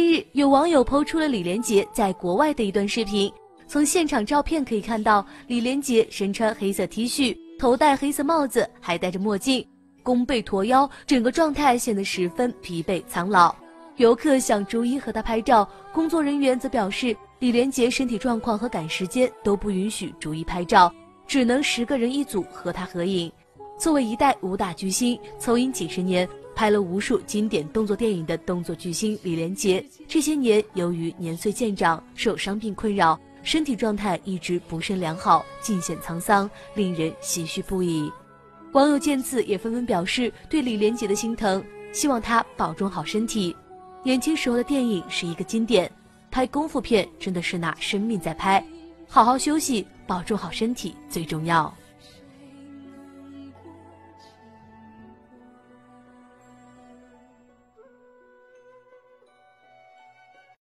近日，有网友抛出了李连杰在国外的一段视频。从现场照片可以看到，李连杰身穿黑色 T 恤，头戴黑色帽子，还戴着墨镜，弓背驼腰，整个状态显得十分疲惫苍老。游客想逐一和他拍照，工作人员则表示，李连杰身体状况和赶时间都不允许逐一拍照，只能十个人一组和他合影。作为一代武打巨星，从影几十年。拍了无数经典动作电影的动作巨星李连杰，这些年由于年岁渐长，受伤病困扰，身体状态一直不甚良好，尽显沧桑，令人唏嘘不已。网友见此也纷纷表示对李连杰的心疼，希望他保重好身体。年轻时候的电影是一个经典，拍功夫片真的是拿生命在拍，好好休息，保重好身体最重要。